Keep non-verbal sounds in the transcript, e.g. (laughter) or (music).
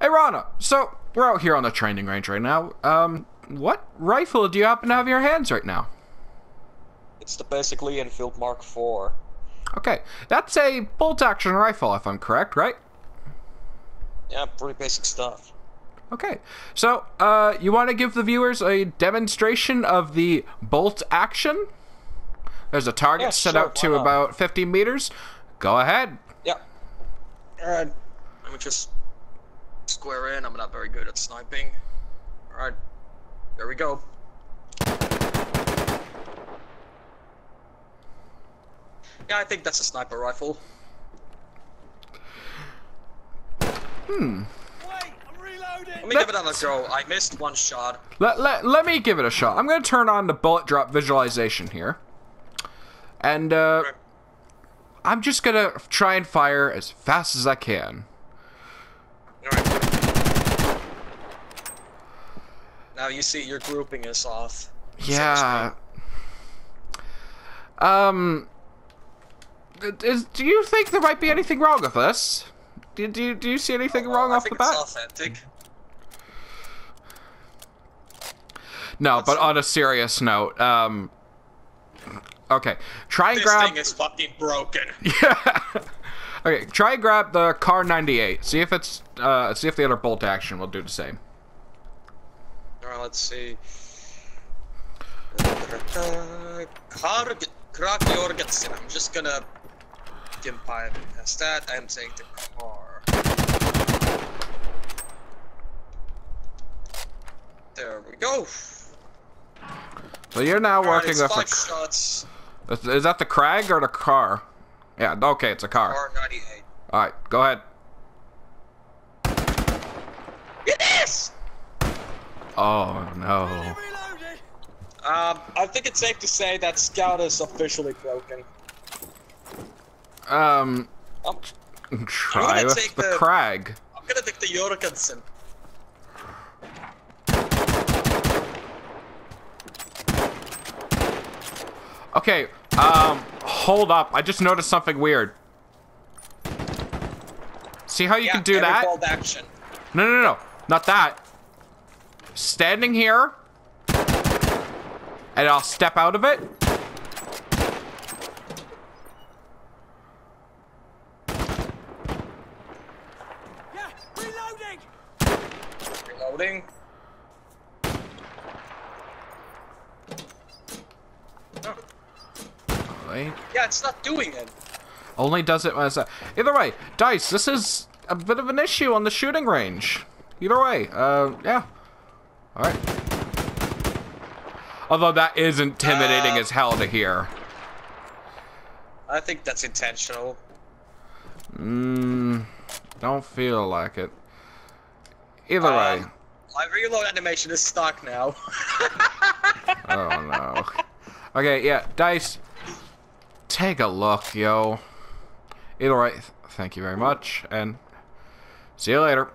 Hey, Rana. So we're out here on the training range right now. Um, what rifle do you happen to have in your hands right now? It's the basic Lee Enfield Mark IV. Okay, that's a bolt-action rifle, if I'm correct, right? Yeah, pretty basic stuff. Okay, so uh, you want to give the viewers a demonstration of the bolt action? There's a target Yeah, set sure, out to about 50 meters. Go ahead. Yeah. Alright. Let me just square in. I'm not very good at sniping. Alright. There we go. Yeah, I think that's a sniper rifle. Hmm. Wait, I'm reloading. Let me give it another go. I missed one shot. Let, let, let me give it a shot. I'm going to turn on the bullet drop visualization here. And uh, Okay. I'm just going to try and fire as fast as I can. Alright. Now you see your grouping is off. Yeah. Um. Is, do you think there might be anything wrong with this? Do, do, you, do you see anything wrong I off the bat? authentic. No, but on a serious note, um. Okay, try and This grab. This thing is fucking broken. (laughs) Yeah. okay, try and grab the Kar 98. See if it's uh see if the other bolt action will do the same. Alright, let's see. Krak. I'm just gonna compile as that and take the Kar. There we go. So you're now Alright, working it's with five a, shots. is that the Krag or the Kar? Yeah, okay, it's a Kar. R98. All right, go ahead. It is! Oh no. Um, I think it's safe to say that Scout is officially broken. Um, Um, try gonna with take the, the- Krag. I'm gonna take the Jorgensen. Okay, um, hold up. I just noticed something weird. See how you yeah, can do that? action. No, no, no, not that. Standing here, and I'll step out of it. Yeah, Reloading. Oh, Wait. yeah, it's not doing it. Only does it when it's a- Either way, Dice, this is a bit of an issue on the shooting range. Either way, uh, yeah. Alright. Although that is intimidating Uh, as hell to hear. I think that's intentional. Mmm, don't feel like it. Either way. Um, my reload animation is stuck now. (laughs) Oh no. Okay, yeah, Dice, take a look, yo. Either way, thank you very much, and see you later.